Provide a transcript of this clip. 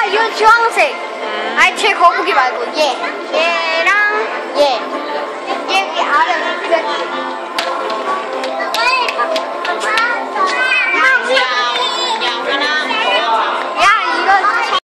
아, 유주황색. 아니, 제 거북이 말고 예. 예.